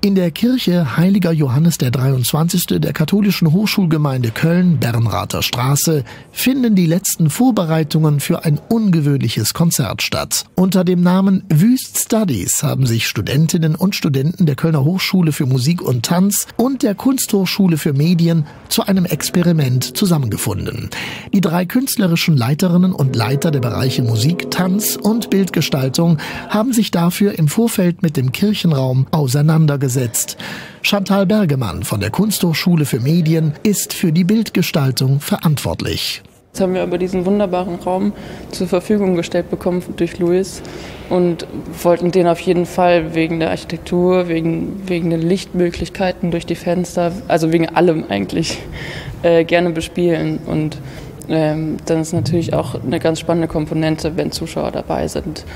In der Kirche Heiliger Johannes der 23. der katholischen Hochschulgemeinde Köln, Bernrather Straße, finden die letzten Vorbereitungen für ein ungewöhnliches Konzert statt. Unter dem Namen Wüst Studies haben sich Studentinnen und Studenten der Kölner Hochschule für Musik und Tanz und der Kunsthochschule für Medien zu einem Experiment zusammengefunden. Die drei künstlerischen Leiterinnen und Leiter der Bereiche Musik, Tanz und Bildgestaltung haben sich dafür im Vorfeld mit dem Kirchenraum auseinandergesetzt gesetzt. Chantal Bergemann von der Kunsthochschule für Medien ist für die Bildgestaltung verantwortlich. Jetzt haben wir aber diesen wunderbaren Raum zur Verfügung gestellt bekommen durch Louis und wollten den auf jeden Fall wegen der Architektur, wegen, wegen den Lichtmöglichkeiten durch die Fenster, also wegen allem eigentlich, äh, gerne bespielen. Und ähm, dann ist natürlich auch eine ganz spannende Komponente, wenn Zuschauer dabei sind.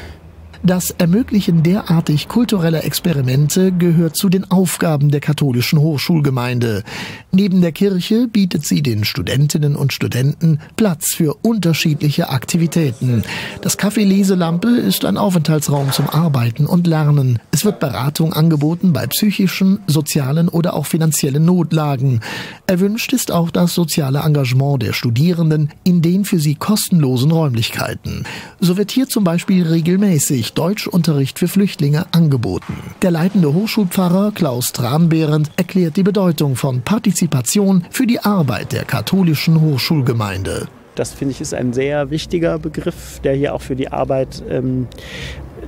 Das Ermöglichen derartig kultureller Experimente gehört zu den Aufgaben der katholischen Hochschulgemeinde. Neben der Kirche bietet sie den Studentinnen und Studenten Platz für unterschiedliche Aktivitäten. Das Café Leselampe ist ein Aufenthaltsraum zum Arbeiten und Lernen. Es wird Beratung angeboten bei psychischen, sozialen oder auch finanziellen Notlagen. Erwünscht ist auch das soziale Engagement der Studierenden in den für sie kostenlosen Räumlichkeiten. So wird hier zum Beispiel regelmäßig Deutschunterricht für Flüchtlinge angeboten. Der leitende Hochschulpfarrer Klaus Tranbehrend erklärt die Bedeutung von Partizipation für die Arbeit der katholischen Hochschulgemeinde. Das finde ich ist ein sehr wichtiger Begriff, der hier auch für die Arbeit ähm,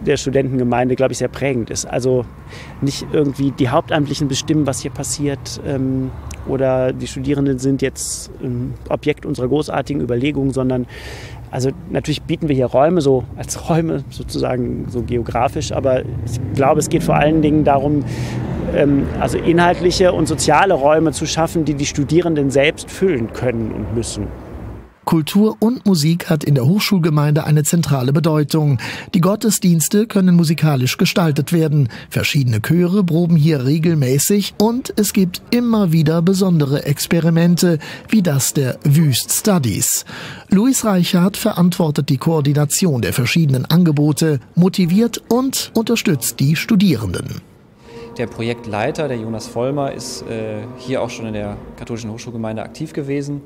der Studentengemeinde, glaube ich, sehr prägend ist. Also nicht irgendwie die Hauptamtlichen bestimmen, was hier passiert ähm, oder die Studierenden sind jetzt ähm, Objekt unserer großartigen Überlegungen, sondern also natürlich bieten wir hier Räume so als Räume sozusagen so geografisch, aber ich glaube, es geht vor allen Dingen darum, ähm, also inhaltliche und soziale Räume zu schaffen, die die Studierenden selbst füllen können und müssen. Kultur und Musik hat in der Hochschulgemeinde eine zentrale Bedeutung. Die Gottesdienste können musikalisch gestaltet werden. Verschiedene Chöre proben hier regelmäßig und es gibt immer wieder besondere Experimente, wie das der Wüst Studies. Luis Reichert verantwortet die Koordination der verschiedenen Angebote, motiviert und unterstützt die Studierenden. Der Projektleiter, der Jonas Vollmer, ist äh, hier auch schon in der katholischen Hochschulgemeinde aktiv gewesen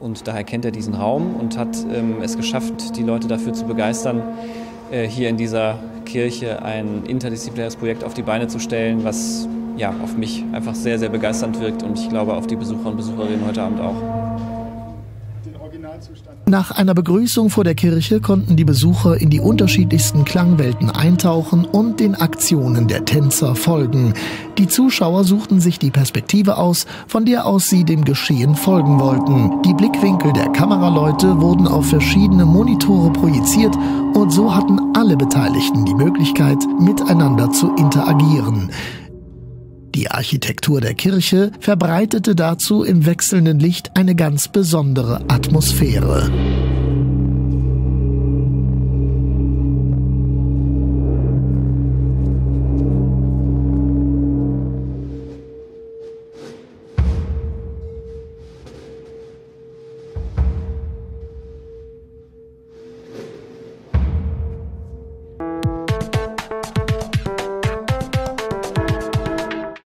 und daher kennt er diesen Raum und hat ähm, es geschafft, die Leute dafür zu begeistern, äh, hier in dieser Kirche ein interdisziplinäres Projekt auf die Beine zu stellen, was ja, auf mich einfach sehr, sehr begeisternd wirkt und ich glaube auf die Besucher und Besucherinnen heute Abend auch. Nach einer Begrüßung vor der Kirche konnten die Besucher in die unterschiedlichsten Klangwelten eintauchen und den Aktionen der Tänzer folgen. Die Zuschauer suchten sich die Perspektive aus, von der aus sie dem Geschehen folgen wollten. Die Blickwinkel der Kameraleute wurden auf verschiedene Monitore projiziert und so hatten alle Beteiligten die Möglichkeit, miteinander zu interagieren. Die Architektur der Kirche verbreitete dazu im wechselnden Licht eine ganz besondere Atmosphäre.